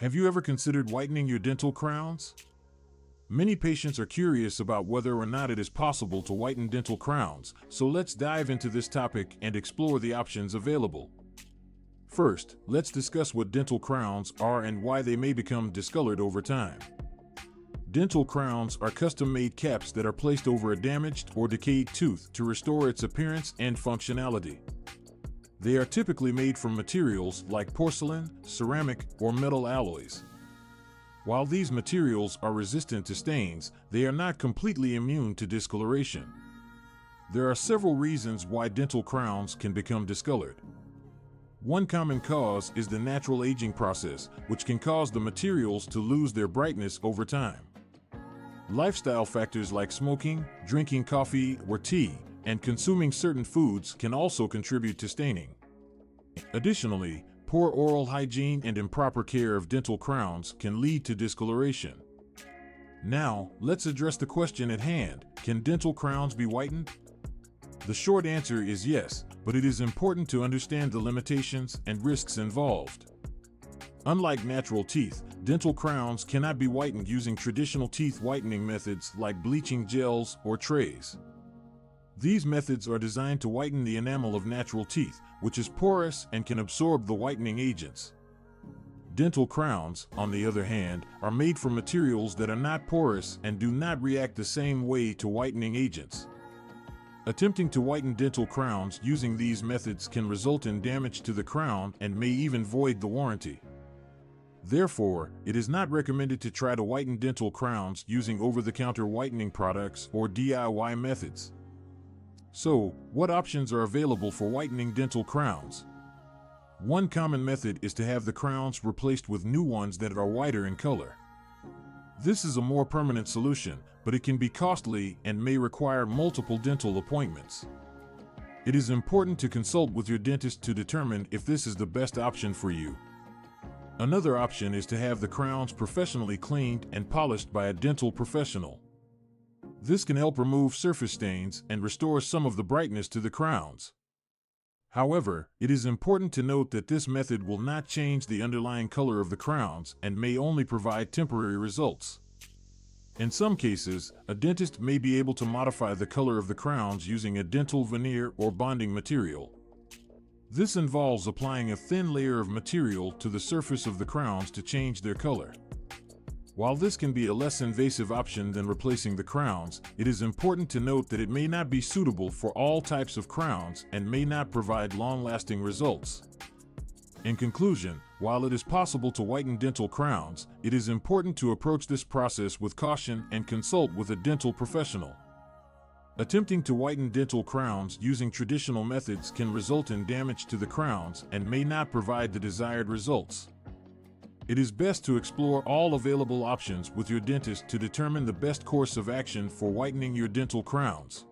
Have you ever considered whitening your dental crowns? Many patients are curious about whether or not it is possible to whiten dental crowns, so let's dive into this topic and explore the options available. First, let's discuss what dental crowns are and why they may become discolored over time. Dental crowns are custom made caps that are placed over a damaged or decayed tooth to restore its appearance and functionality. They are typically made from materials like porcelain, ceramic, or metal alloys. While these materials are resistant to stains, they are not completely immune to discoloration. There are several reasons why dental crowns can become discolored. One common cause is the natural aging process, which can cause the materials to lose their brightness over time. Lifestyle factors like smoking, drinking coffee or tea, and consuming certain foods can also contribute to staining. Additionally, poor oral hygiene and improper care of dental crowns can lead to discoloration. Now, let's address the question at hand can dental crowns be whitened? The short answer is yes, but it is important to understand the limitations and risks involved. Unlike natural teeth, dental crowns cannot be whitened using traditional teeth whitening methods like bleaching gels or trays. These methods are designed to whiten the enamel of natural teeth, which is porous and can absorb the whitening agents. Dental crowns, on the other hand, are made from materials that are not porous and do not react the same way to whitening agents. Attempting to whiten dental crowns using these methods can result in damage to the crown and may even void the warranty. Therefore, it is not recommended to try to whiten dental crowns using over the counter whitening products or DIY methods. So, what options are available for whitening dental crowns? One common method is to have the crowns replaced with new ones that are whiter in color. This is a more permanent solution, but it can be costly and may require multiple dental appointments. It is important to consult with your dentist to determine if this is the best option for you. Another option is to have the crowns professionally cleaned and polished by a dental professional. This can help remove surface stains and restore some of the brightness to the crowns. However, it is important to note that this method will not change the underlying color of the crowns and may only provide temporary results. In some cases, a dentist may be able to modify the color of the crowns using a dental veneer or bonding material. This involves applying a thin layer of material to the surface of the crowns to change their color. While this can be a less invasive option than replacing the crowns, it is important to note that it may not be suitable for all types of crowns and may not provide long-lasting results. In conclusion, while it is possible to whiten dental crowns, it is important to approach this process with caution and consult with a dental professional. Attempting to whiten dental crowns using traditional methods can result in damage to the crowns and may not provide the desired results. It is best to explore all available options with your dentist to determine the best course of action for whitening your dental crowns.